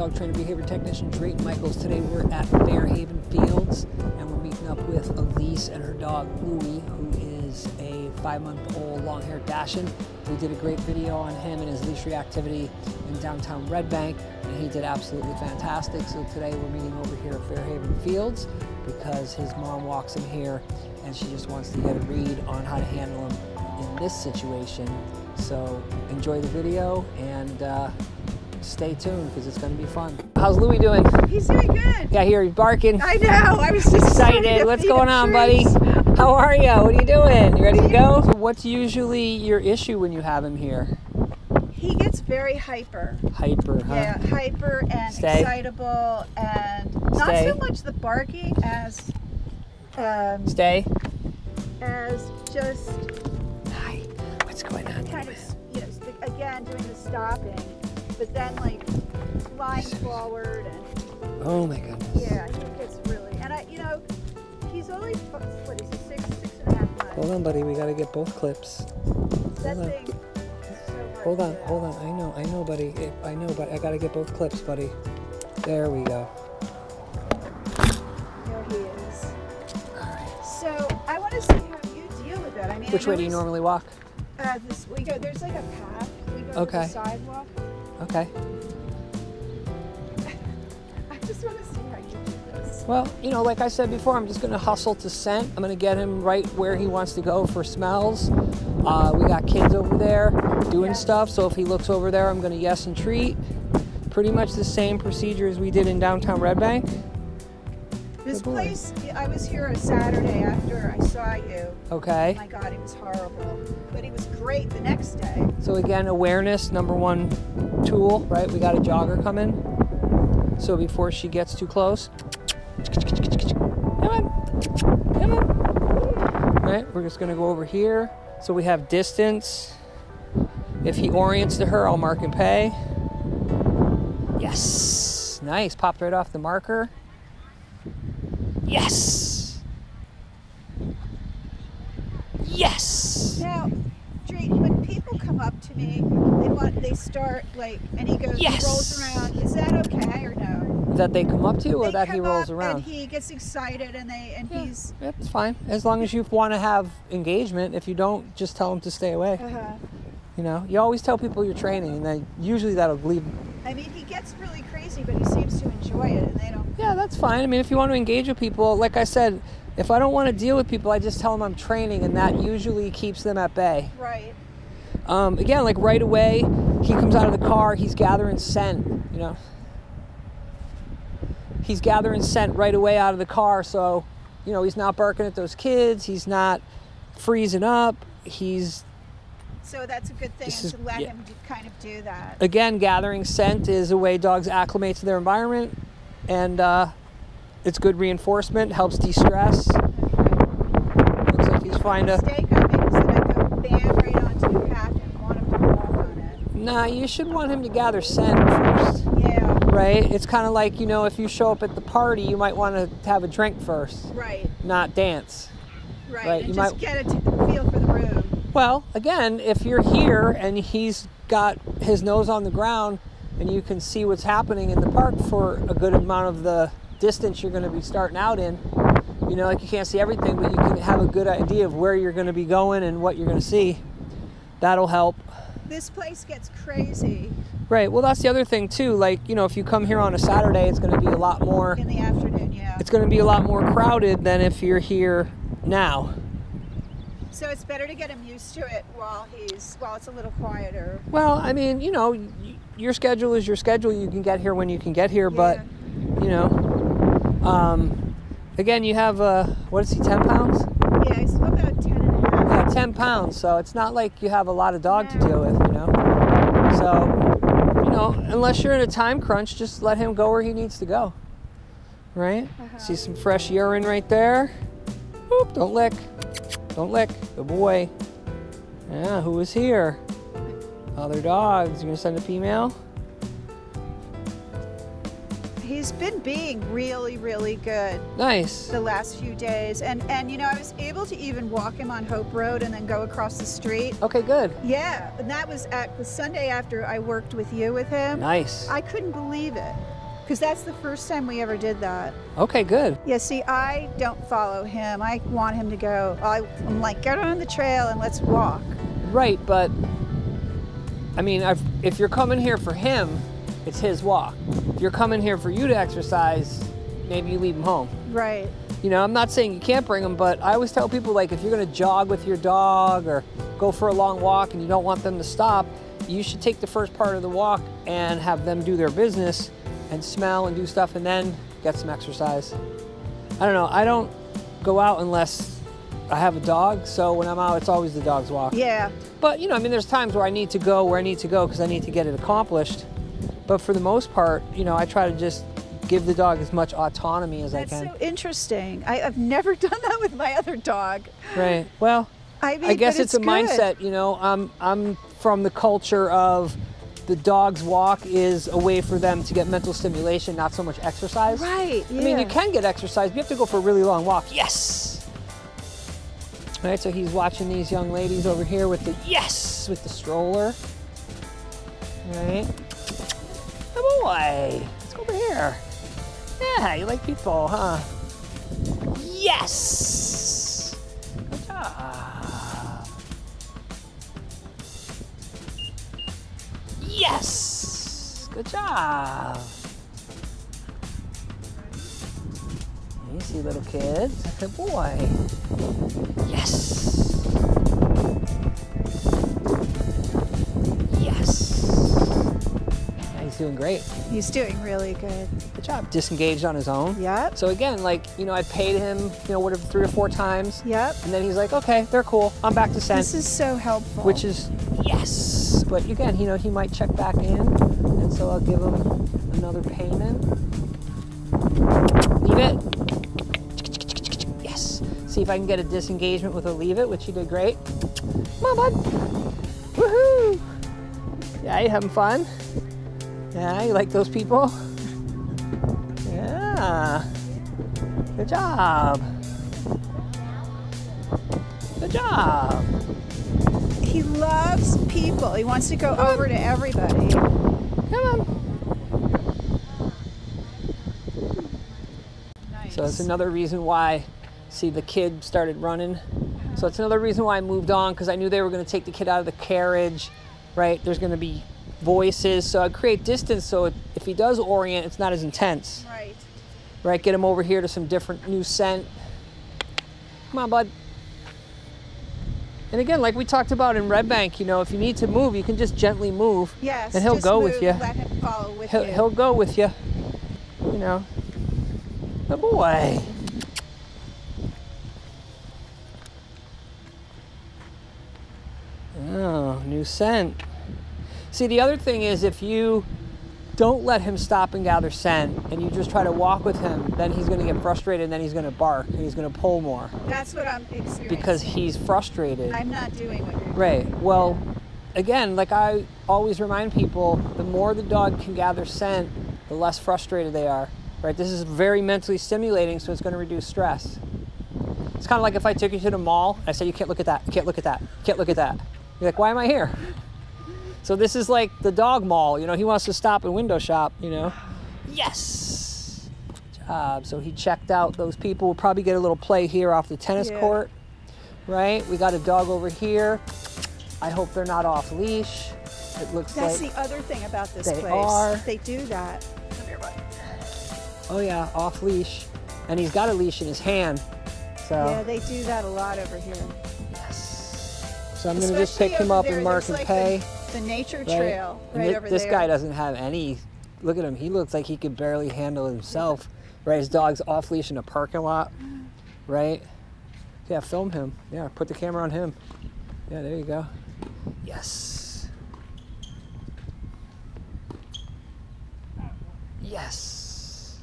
dog trainer behavior technician Drayton Michaels. Today we're at Fairhaven Fields and we're meeting up with Elise and her dog Louie, who is a five month old long haired Dachshund. We did a great video on him and his leash reactivity in downtown Red Bank, and he did absolutely fantastic. So today we're meeting over here at Fairhaven Fields because his mom walks him here and she just wants to get a read on how to handle him in this situation. So enjoy the video and uh, stay tuned because it's going to be fun. How's Louie doing? He's doing good. Yeah, here he's barking. I know. I was just Excited. What's going on, buddy? How are you? What are you doing? You ready to go? What's usually your issue when you have him here? He gets very hyper. Hyper, huh? Yeah, hyper and Stay. excitable, and not Stay. so much the barking as um, Stay. as just Hi. What's going on? kind of you know again doing the stopping, but then like flying forward and Oh my goodness. yeah, he gets really and I you know he's only what is he six six and a half months. Hold on, buddy. We got to get both clips. that hold on. thing. is so Hold on, hold on. I know, I know, buddy. If- I know, but I got to get both clips, buddy. There we go. There he is. All right. So I want to see how you deal with that. I mean, Which way do you normally walk? Uh, this we go. There's like a path. We go to Okay. the sidewalk. Okay. I just want to see how you do this. Well, you know, like I said before, I'm just going to hustle to scent. I'm going to get him right where he wants to go for smells. Uh, we got kids over there doing Yes. stuff, so if he looks over there, I'm going to yes and treat. Pretty much the same procedure as we did in downtown Red Bank. This place. I was here a Saturday after I saw you. Okay. Oh my God, it was horrible, but great the next day. So again, awareness, number one tool, right? We got a jogger coming. So before she gets too close, come on, come on. Right, we're just gonna go over here. So we have distance. If he orients to her, I'll mark and pay. Yes, nice, popped right off the marker. Yes. Yes. Now, Drayton, when people come up to me, they want they start like, and he goes, Yes. he rolls around. Is that okay or no? That they come up to you or They that he come rolls up around? And he gets excited, and they and Yeah. he's. Yep, it's fine. As long as you want to have engagement. If you don't, just tell them to stay away. Uh-huh. You know, you always tell people you're training, and then usually that'll leave. I mean, he gets really crazy, but he seems to enjoy it, and they don't. Yeah, that's fine. I mean, if you want to engage with people, like I said, if I don't want to deal with people, I just tell them I'm training, and that usually keeps them at bay. Right. Um, again, like right away, he comes out of the car, he's gathering scent. You know, he's gathering scent right away out of the car, so you know he's not barking at those kids. He's not freezing up. He's So that's a good thing is to let yeah. him do, kind of do that. again, gathering scent is a way dogs acclimate to their environment, and uh, it's good reinforcement, helps de-stress. Looks like he's fine to. Mistake I made is that I go bam right onto the path and want him to walk on Nah, you should want him to gather scent first. Yeah. right? It's kind of like you know, if you show up at the party, you might want to have a drink first, Right. not dance. Right. Right, And you just might- get a t- feel for the room. Well, again, if you're here and he's got his nose on the ground and you can see what's happening in the park for a good amount of the distance you're going to be starting out in, you know, like you can't see everything, but you can have a good idea of where you're going to be going and what you're going to see. That'll help. This place gets crazy Right. Well, that's the other thing too. Like, you know, if you come here on a Saturday, it's going to be a lot more in the afternoon. Yeah. it's going to be a lot more crowded than if you're here now. So it's better to get him used to it while he's while it's a little quieter. Well, I mean, you know, your schedule is your schedule. You can get here when you can get here, but you know, um, again, you have uh, what is he, ten pounds? Yeah. He's about ten and a half. Yeah, ten pounds. So it's not like you have a lot of dog to deal with, you know. So, you know, unless you're in a time crunch, just let him go where he needs to go. Right? Uh-huh. See some fresh urine right there. Oop, don't lick. Don't lick. Good boy. Yeah, who is here? Other dogs. You gonna send a female? He's been being really, really good Nice. the last few days. And and you know, I was able to even walk him on Hope Road and then go across the street. Okay, good. Yeah, and that was at the Sunday after I worked with you with him. Nice. I couldn't believe it. Because that's the first time we ever did that. Okay, good. Yeah, see, I don't follow him. I want him to go. I, I'm like, get on the trail and let's walk. Right, but I mean, I've, if you're coming here for him, it's his walk. If you're coming here for you to exercise, maybe you leave him home. Right. You know, I'm not saying you can't bring them, but I always tell people like if you're gonna jog with your dog or go for a long walk and you don't want them to stop, you should take the first part of the walk and have them do their business and smell and do stuff and then get some exercise. I don't know, I don't go out unless I have a dog, so when I'm out, it's always the dog's walk. Yeah. But you know, I mean, there's times where I need to go where I need to go because I need to get it accomplished. But for the most part, you know, I try to just give the dog as much autonomy as That's I can. That's so interesting. I, I've never done that with my other dog. Right. Well, I mean, I guess but it's, a good. mindset. You know, I'm I'm from the culture of the dog's walk is a way for them to get mental stimulation, not so much exercise. Right. I mean, you can get exercise, but you have to go for a really long walk. Yes. All right, so he's watching these young ladies over here with the yes, with the stroller. All right. Good boy. Let's go over here. Yeah, you like people, huh? Yes. Good job. Yes. Good job. You see little kids. Good boy. Yes. Yes. Doing great. He's doing really good. Good job. Disengaged on his own. Yep. So again, like, you know, I paid him, you know, whatever, three or four times. Yep. And then he's like, okay, they're cool. I'm back to send. This is so helpful. which is yes. But again, you know, he might check back in. And so I'll give him another payment. Leave it. Yes. See if I can get a disengagement with a leave it, which he did great. Come on, bud. Woohoo! Yeah, you having fun? Yeah, you like those people? Yeah. Good job. Good job. he loves people. He wants to go over to everybody. Come on. Nice. So that's another reason why, see, the kid started running. So that's another reason why I moved on because I knew they were going to take the kid out of the carriage, right? There's going to be voices. So I create distance so if, if he does orient, it's not as intense, Right. right? Get him over here to some different new scent. Come on, bud. And again, like we talked about in Red Bank, you know, if you need to move, you can just gently move. Yes. And he'll go move, with you. Let him follow with He'll, you. he'll go with you. You know. The boy. Oh, new scent. See, the other thing is if you don't let him stop and gather scent and you just try to walk with him, then he's going to get frustrated and then he's going to bark and he's going to pull more That's what I'm experiencing. because he's frustrated. I'm not doing what you're doing. Right. Well, again, like I always remind people, the more the dog can gather scent, the less frustrated they are. Right? This is very mentally stimulating, so it's going to reduce stress. It's kind of like if I took you to the mall, I said, "You can't look at that. You can't look at that. You can't look at that." You're like, "Why am I here?" So this is like the dog mall. You know, he wants to stop and window shop. You know. Yes. Job. So he checked out those people. We'll probably get a little play here off the tennis Yeah. court. Right? We got a dog over here. I hope they're not off leash. It looks That's like. the other thing about this They place. are. They do that. Come here, bud. Oh yeah, off leash, and he's got a leash in his hand. So Yeah, they do that a lot over here. yes. So I'm gonna just pick him up there, and mark and like pay. The, nature right? trail And right over this there. guy doesn't have any. Look at him. He looks like he could barely handle himself. Right, his dog's off leash in a parking lot. Right. Yeah, film him. Yeah, put the camera on him. Yeah, there you go. Yes. Yes.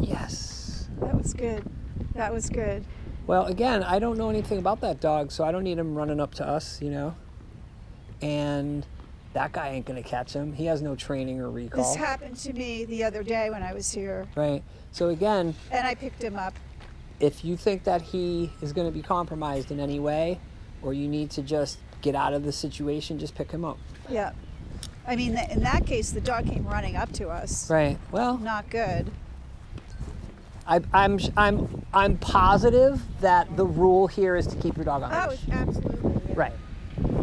Yes. That was good. That was good. Well, again, I don't know anything about that dog, so I don't need him running up to us, you know. And that guy ain't gonna catch him. He has no training or recall. This happened to me the other day when I was here, right. So again, and I picked him up. if you think that he is going to be compromised in any way, or you need to just get out of the situation, just pick him up. Yeah. I mean, in that case, the dog came running up to us. Right. Well, Not good. I, I'm I'm I'm positive that the rule here is to keep your dog on Oh, leash. it's absolutely. yeah. Right.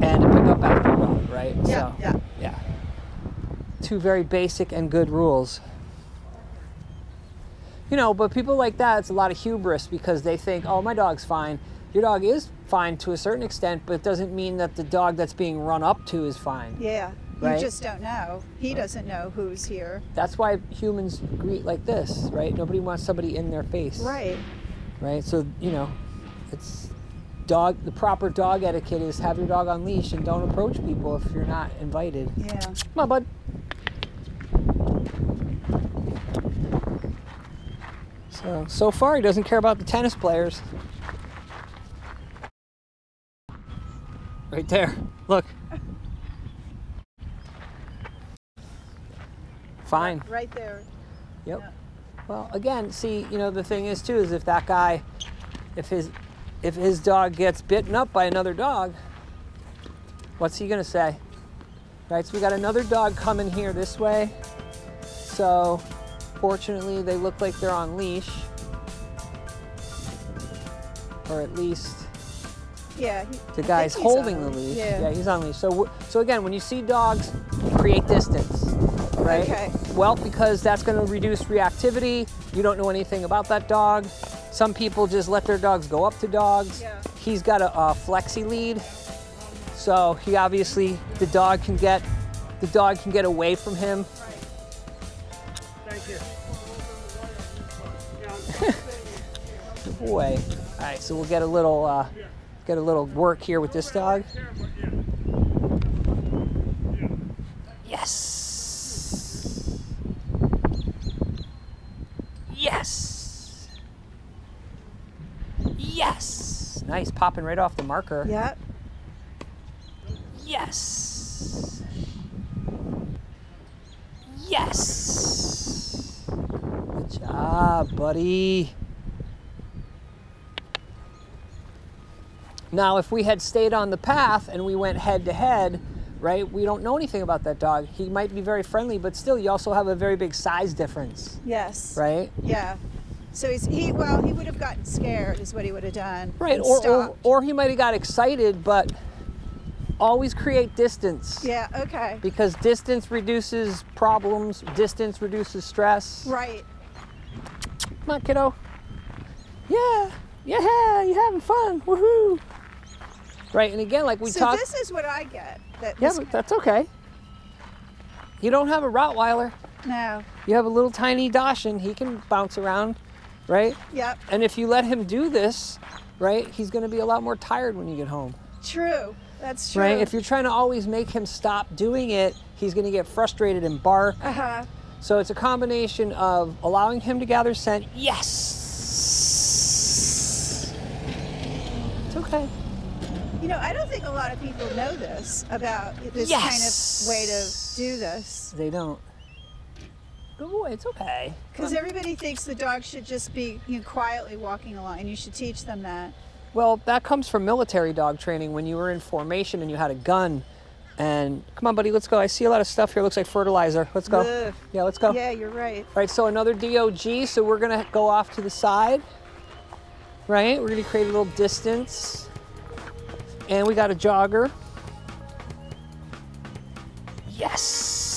And to pick up after your dog. Right. Yeah, So, yeah. Yeah. Two very basic and good rules. You know, but people like that, it's a lot of hubris because they think, oh, my dog's fine. Your dog is fine to a certain extent, but it doesn't mean that the dog that's being run up to is fine. Yeah. Right. You just don't know. He doesn't know who's here. That's why humans greet like this, right? Nobody wants somebody in their face. Right. Right? So, you know, it's dog, the proper dog etiquette is have your dog on leash and don't approach people if you're not invited. Yeah. Come on, bud. So, so far he doesn't care about the tennis players. Right there. Look. Fine. Right there. Yep. Yeah. Well, again, see, you know, the thing is too is if that guy, if his, if his dog gets bitten up by another dog, what's he gonna say? Right. So we got another dog coming here this way. So, fortunately, they look like they're on leash, or at least Yeah. he- the guy's holding the leash. Yeah. yeah, he's on leash. So, so again, when you see dogs, create distance, right? Okay. Well, because that's going to reduce reactivity. You don't know anything about that dog. Some people just let their dogs go up to dogs. Yeah. He's got a, a flexi lead, so he obviously the dog can get the dog can get away from him. Thank you. Boy. All right, so we'll get a little uh, get a little work here with this dog. Yes. Yes. Yes. Nice, popping right off the marker. Yeah. Yes. Yes. Good job, buddy. Now, if we had stayed on the path and we went head to head, right, we don't know anything about that dog. He might be very friendly, but still, you also have a very big size difference, Yes. right? Yeah. So he's he well he would have gotten scared is what he would have done. Right, or, or, or he might have got excited, but always create distance. yeah. Okay. Because distance reduces problems, distance reduces stress. Right. Come on, kiddo. Yeah, yeah, you're having fun. Woohoo. Right, and again, like we so talked. this is what I get. That yeah, but that's okay. You don't have a Rottweiler. no. You have a little tiny Dachshund. He can bounce around, right? Yep. And if you let him do this, right, he's going to be a lot more tired when you get home. True. That's true. Right? If you're trying to always make him stop doing it, he's going to get frustrated and bark. uh huh. So it's a combination of allowing him to gather scent. Yes. It's okay. You know, I don't think a lot of people know this about this Yes. kind of way to do this. They don't. It's okay. Because um, everybody thinks the dog should just be you know, quietly walking along, and you should teach them that. Well, that comes from military dog training when you were in formation and you had a gun. And come on, buddy, let's go. I see a lot of stuff here. Looks like fertilizer. Let's go. Ugh. Yeah, let's go. Yeah, you're right. All right, so another DOG. So we're gonna go off to the side. Right, we're gonna create a little distance. And we got a jogger. Yes.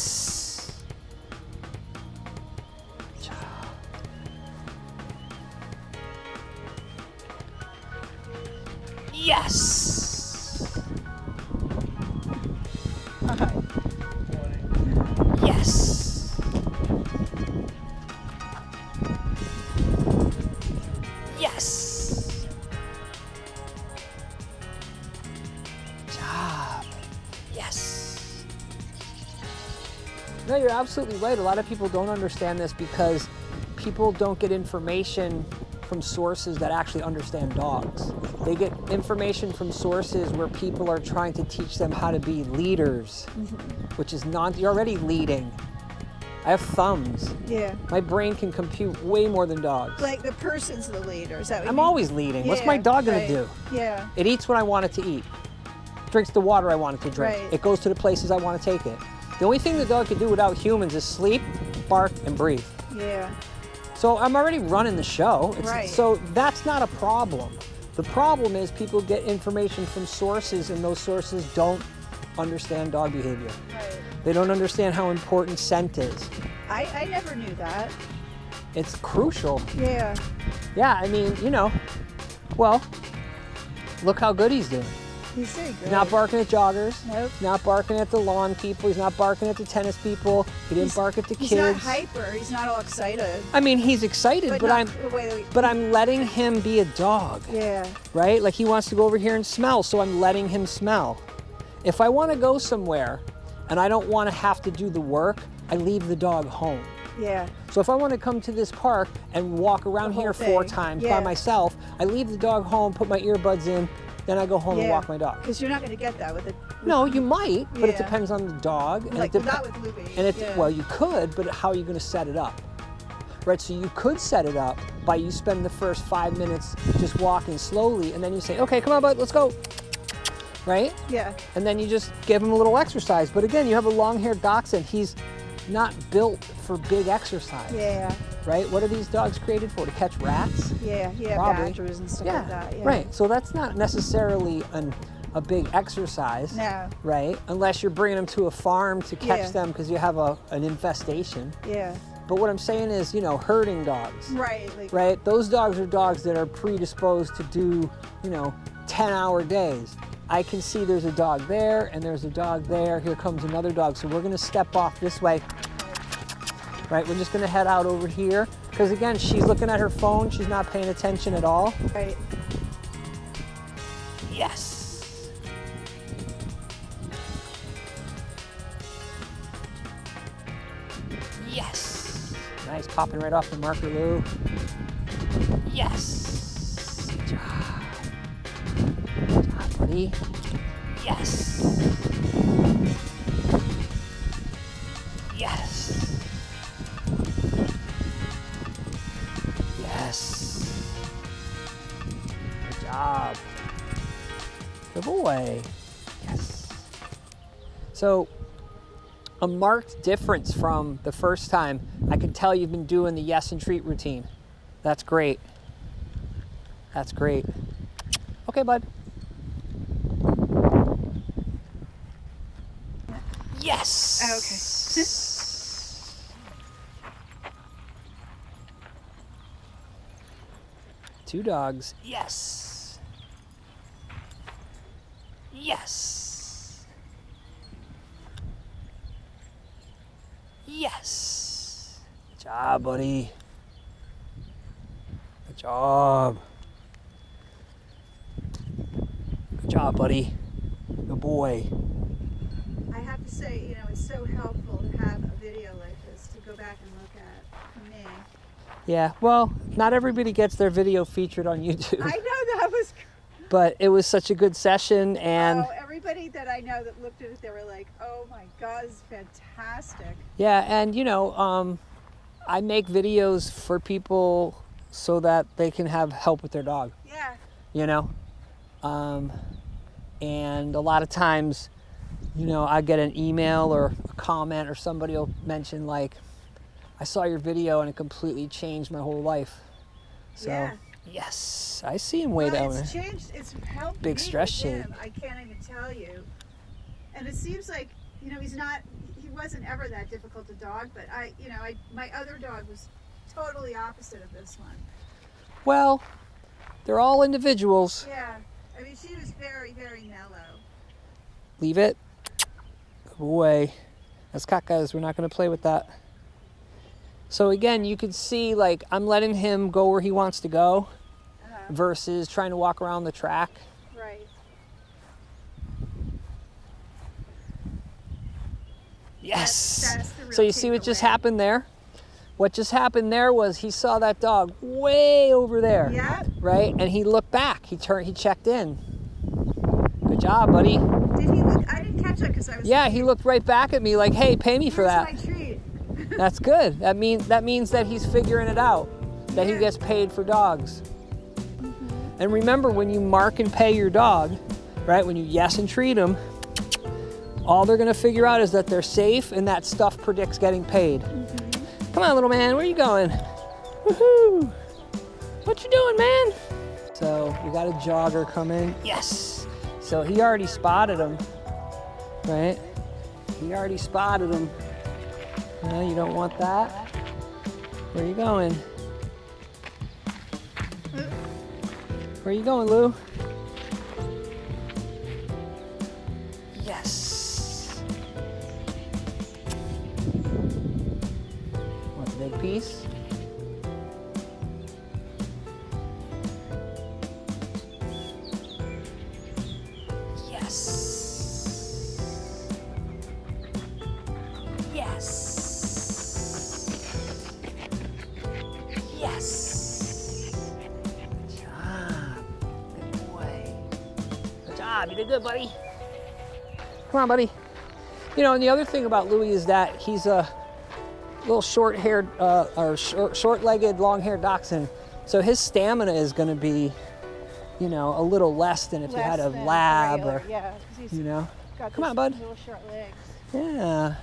No, you're absolutely right. A lot of people don't understand this because people don't get information from sources that actually understand dogs. They get information from sources where people are trying to teach them how to be leaders, mm-hmm. which is not, you're already leading. I have thumbs. Yeah. My brain can compute way more than dogs. Like the person's the leader. Is that what you I'm mean? always leading. What's my Yeah, dog gonna do? Yeah. It eats what I want it to eat, drinks the water I want it to drink. Right. It goes to the places I want to take it. The only thing the dog can do without humans is sleep, bark, and breathe. Yeah. So I'm already running the show. It's- Right. So that's not a problem. The problem is people get information from sources and those sources don't understand dog behavior. Right. They don't understand how important scent is. I, I never knew that. It's crucial. Yeah. Yeah, I mean, you know, well, look how good he's doing. He's doing good. Not barking at joggers. Nope. He's not barking at the lawn people. He's not barking at the tennis people. He didn't He's- bark at the He's kids. He's not hyper. He's not all excited. I mean, he's excited, But, but, I'm the way that we. but I'm letting him be a dog. yeah. right? Like he wants to go over here and smell, so I'm letting him smell. If I want to go somewhere and I don't want to have to do the work, I leave the dog home. Yeah. So if I want to come to this park and walk around here four thing, times yeah. by myself, I leave the dog home, put my earbuds in, then I go home and Yeah. walk my dog. Because you're not going to get that with a. No, you might, but it Yeah. depends on the dog. And Like, it well, not with Louie. and it, yeah. well, you could, but how are you going to set it up? Right, so you could set it up by you spend the first five minutes just walking slowly, and then you say, okay, come on, bud, let's go. Right? Yeah. And then you just give him a little exercise. But again, you have a long-haired dachshund. He's not built for big exercise. Yeah. Right? What are these dogs created for? To catch rats? Yeah. Yeah. Probably. Badgers and stuff yeah. like that. Yeah. Right. So that's not necessarily an, a big exercise. No. Right? Unless you're bringing them to a farm to catch Yeah. them because you have a, an infestation. Yeah. But what I'm saying is, you know, herding dogs, Right. Like. right? Those dogs are dogs that are predisposed to do, you know, 10 hour days. I can see there's a dog there and there's a dog there. Here comes another dog. So we're going to step off this way, right? We're just going to head out over here. Because again, she's looking at her phone. She's not paying attention at all. Right. Yes. Yes. Nice, popping right off the marker, Lou. Yes. Good job. Good job, buddy. Job. Good boy. Yes. So, a marked difference from the first time. I can tell you've been doing the yes and treat routine. That's great. That's great. Okay, bud. Yes. Oh, okay. Two dogs. Yes. Yes. Yes. Good job, buddy. Good job. Good job, buddy. Good boy. I have to say, you know, it's so helpful to have a video like this to go back and look at for me. Yeah, well, not everybody gets their video featured on YouTube, I know that was. But it was such a good session and oh, everybody that I know that looked at it, they were like, "Oh my God, it's fantastic!" Yeah, and you know, um, I make videos for people so that they can have help with their dog. Yeah, You know, um, and a lot of times, you know, I get an email or a comment or somebody will mention like, "I saw your video and it completely changed my whole life." So, Yeah. Yes, I see him way down well, there. changed. It's helped. Big stress shade. him. I can't even tell you. And it seems like you know he's not. He wasn't ever that difficult to dog, but I, you know, I my other dog was totally opposite of this one. Well, they're all individuals. Yeah, I mean she was very very mellow. Leave it. Good boy. That's guys. We're not going to play with that. So again, you could see like I'm letting him go where he wants to go Uh, versus trying to walk around the track. right. Yes. that's real so you see what just happened there? what just happened there was he saw that dog way over there. Yeah. Right? And he looked back. He turned he checked in. Good job, buddy. Did he look? I didn't catch it because I was. Yeah, he looked right back at me like, "Hey, pay me for Where's that." That's good. That means that means that he's figuring it out. That he gets paid for dogs. And remember when you mark and pay your dog, right? When you yes and treat them, all they're going to figure out is that they're safe and that stuff predicts getting paid. Mm-hmm. Come on, little man, where are you going? Woohoo! What you doing, man? So we got a jogger coming. Yes. So he already spotted him, right? He already spotted him. No, you don't want that. Where are you going? Where are you going, Lou? Yes. Want the big piece? Come on, buddy. You know, and the other thing about Louis is that he's a little short-haired, uh, or short, short-legged, long-haired dachshund. So his stamina is going to be, you know, a little less than if you had a lab or, yeah, you know. got Come on, bud. Little short legs. Yeah.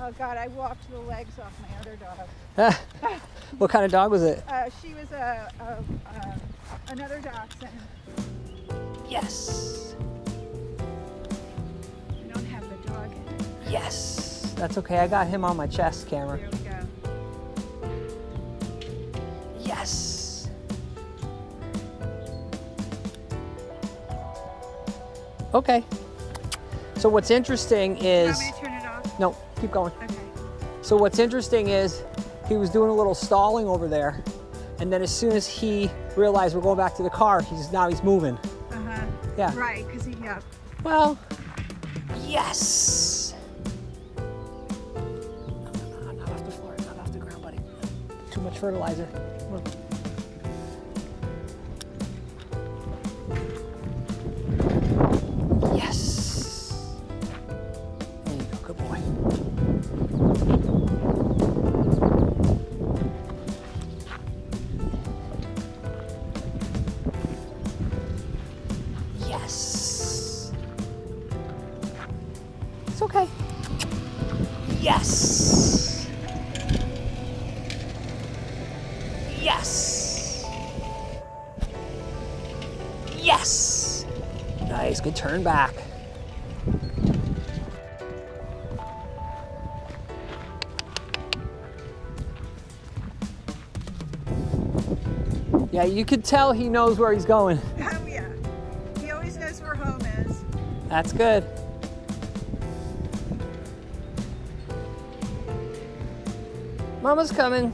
Oh God, I walked the legs off my other dog. what kind of dog was it? Uh, she was a, a um, another dachshund. Yes. Yes. That's okay. I got him on my chest camera. There we go. Yes. Okay. So what's interesting You is want me to turn it off? no, keep going. Okay. So what's interesting is he was doing a little stalling over there, and then as soon as he realized we're going back to the car, he's now he's moving. Uh huh. Yeah. Right, because he yeah. Well, yes. Fertilizer. Yes. There you go, good boy. Yes. It's okay. Yes. Yes. Yes. Nice, good turn back. Yeah, you could tell he knows where he's going. Oh yeah. He always knows where home is. That's good. Mama's coming.